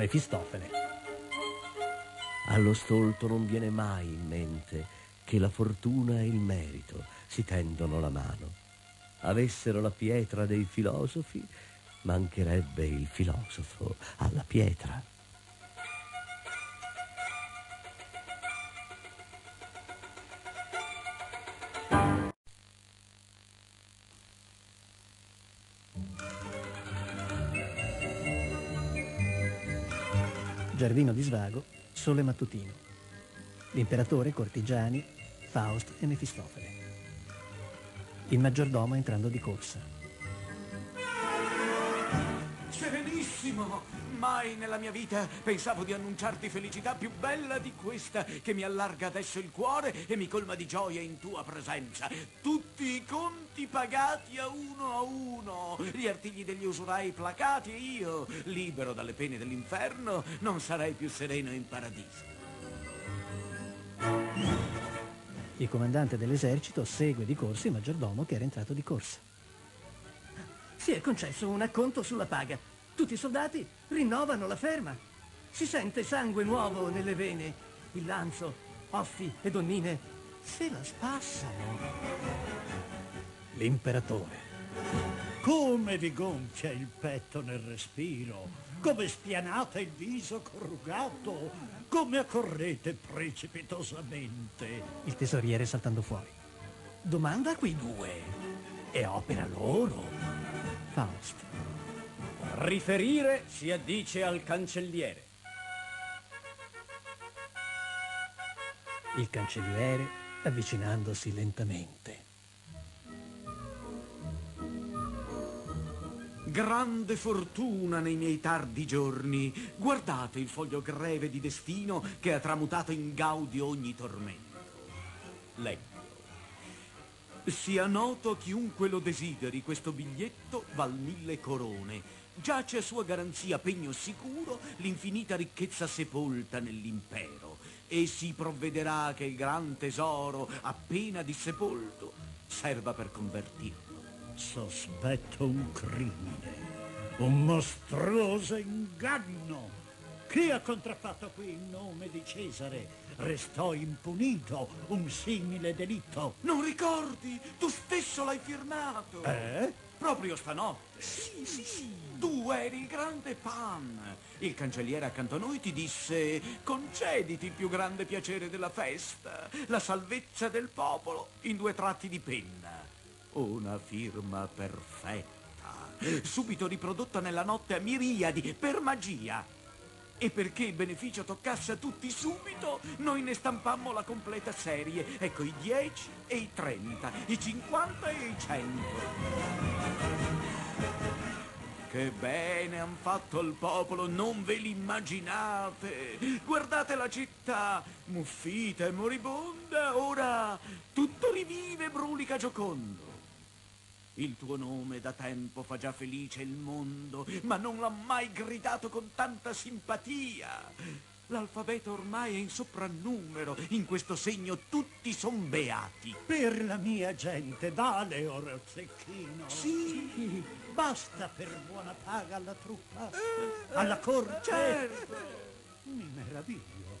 Mefistofele. Allo stolto non viene mai in mente che la fortuna e il merito si tendono la mano. Avessero la pietra dei filosofi, mancherebbe il filosofo alla pietra. Giardino di svago, sole mattutino. L'imperatore, cortigiani, Faust e Mefistofele. Il maggiordomo entrando di corsa. Serenissimo! Mai nella mia vita pensavo di annunciarti felicità più bella di questa che mi allarga adesso il cuore e mi colma di gioia in tua presenza. Tutti i conti pagati a uno a uno, gli artigli degli usurai placati e io, libero dalle pene dell'inferno, non sarei più sereno in paradiso. Il comandante dell'esercito segue di corsa il maggiordomo che era entrato di corsa. Si è concesso un acconto sulla paga. Tutti i soldati rinnovano la ferma. Si sente sangue nuovo nelle vene. Il lanzo, offi e donnine se la spassano. L'imperatore. Come vi gonfia il petto nel respiro, come spianate il viso corrugato, come accorrete precipitosamente. Il tesoriere saltando fuori. Domanda a quei due. È opera loro. Faust. Riferire si addice al cancelliere. Il cancelliere avvicinandosi lentamente. Grande fortuna nei miei tardi giorni. Guardate il foglio greve di destino che ha tramutato in gaudio ogni tormento. Leggo. Sia noto a chiunque lo desideri, questo biglietto val mille corone. Giace a sua garanzia pegno sicuro l'infinita ricchezza sepolta nell'impero e si provvederà che il gran tesoro, appena dissepolto, serva per convertirlo. Sospetto un crimine, un mostruoso inganno. Chi ha contraffatto qui il nome di Cesare? Restò impunito un simile delitto. Non ricordi? Tu stesso l'hai firmato. Eh? Proprio stanotte. Sì, sì. Eri il grande Pan. Il cancelliere accanto a noi ti disse concediti il più grande piacere della festa, la salvezza del popolo in due tratti di penna. Una firma perfetta, subito riprodotta nella notte a miriadi, per magia. E perché il beneficio toccasse a tutti subito, noi ne stampammo la completa serie. Ecco i 10 e i 30, i 50 e i 100. Che bene han fatto il popolo, non ve l'immaginate. Guardate la città, muffita e moribonda, ora tutto rivive brulica giocondo. Il tuo nome da tempo fa già felice il mondo, ma non l'ha mai gridato con tanta simpatia. L'alfabeto ormai è in soprannumero, in questo segno tutti son beati. Per la mia gente, dale il zecchino. Sì, Basta per buona paga alla truppa, alla corte. certo. Mi meraviglio,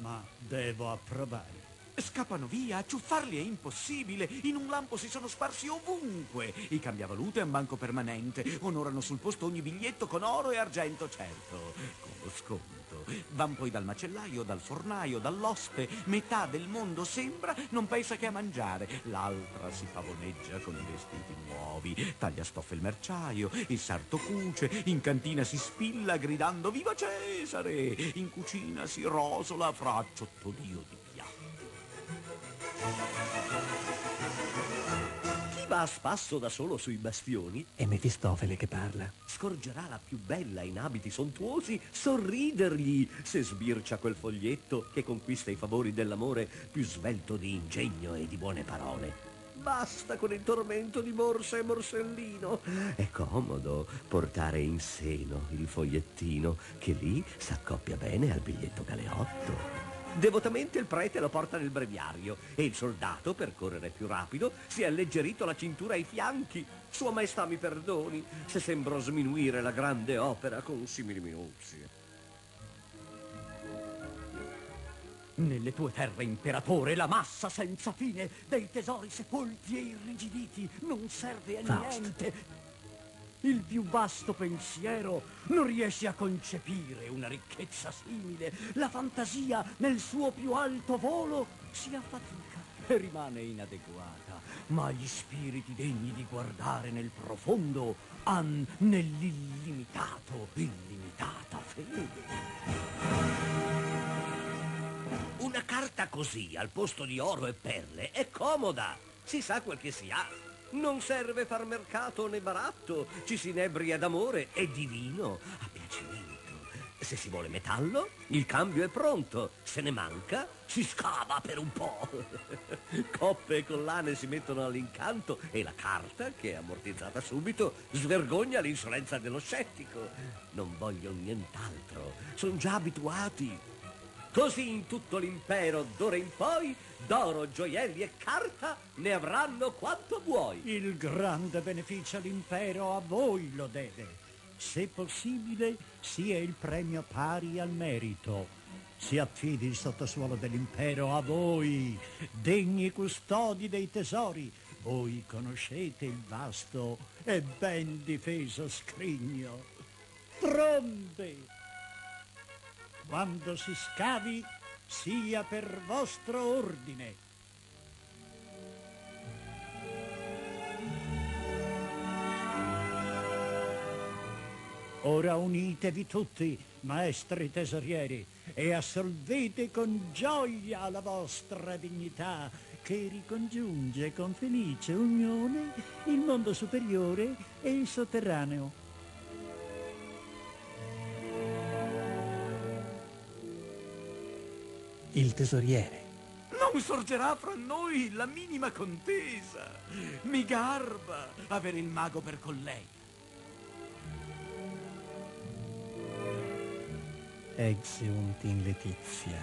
ma devo approvare. Scappano via, acciuffarli è impossibile. In un lampo si sono sparsi ovunque. I cambiavalute a banco permanente onorano sul posto ogni biglietto con oro e argento, certo, con lo sconto. Van poi dal macellaio, dal fornaio, dall'oste. Metà del mondo sembra non pensa che a mangiare. L'altra si pavoneggia con i vestiti nuovi. Taglia stoffe il merciaio, il sarto cuce. In cantina si spilla gridando Viva Cesare! In cucina si rosola fra ciottolio di va a spasso da solo sui bastioni È Mefistofele che parla. scorgerà la più bella in abiti sontuosi sorridergli se sbircia quel foglietto che conquista i favori dell'amore più svelto di ingegno e di buone parole. Basta con il tormento di borsa e borsellino. È comodo portare in seno il fogliettino che lì s'accoppia bene al biglietto galeotto. Devotamente il prete lo porta nel breviario e il soldato, per correre più rapido, si è alleggerito la cintura ai fianchi. Sua maestà mi perdoni se sembro sminuire la grande opera con simili minuzie. Nelle tue terre, imperatore, la massa senza fine dei tesori sepolti e irrigiditi non serve a Faust. niente. Il più vasto pensiero non riesce a concepire una ricchezza simile. La fantasia nel suo più alto volo si affatica e rimane inadeguata. Ma gli spiriti degni di guardare nel profondo han nell'illimitato, illimitata fede. Una carta così, al posto di oro e perle, è comoda. Si sa quel che si ha. Non serve far mercato né baratto. Ci si inebria d'amore e di vino a piacimento. Se si vuole metallo, il cambio è pronto. Se ne manca, si scava per un po'. Coppe e collane si mettono all'incanto e la carta, che è ammortizzata subito, svergogna l'insolenza dello scettico. Non voglio nient'altro. Sono già abituati. Così in tutto l'impero, d'ora in poi, d'oro, gioielli e carta ne avranno quanto vuoi. Il grande beneficio all'impero a voi lo deve. Se possibile, sia il premio pari al merito. Si affidi il sottosuolo dell'impero a voi, degni custodi dei tesori. Voi conoscete il vasto e ben difeso scrigno. Pronte! Quando si scavi, sia per vostro ordine. Ora unitevi tutti, maestri tesorieri, e assolvete con gioia la vostra dignità, che ricongiunge con felice unione il mondo superiore e il sotterraneo. Il tesoriere. Non sorgerà fra noi la minima contesa. Mi garba avere il mago per collega. Ex unt in Letizia.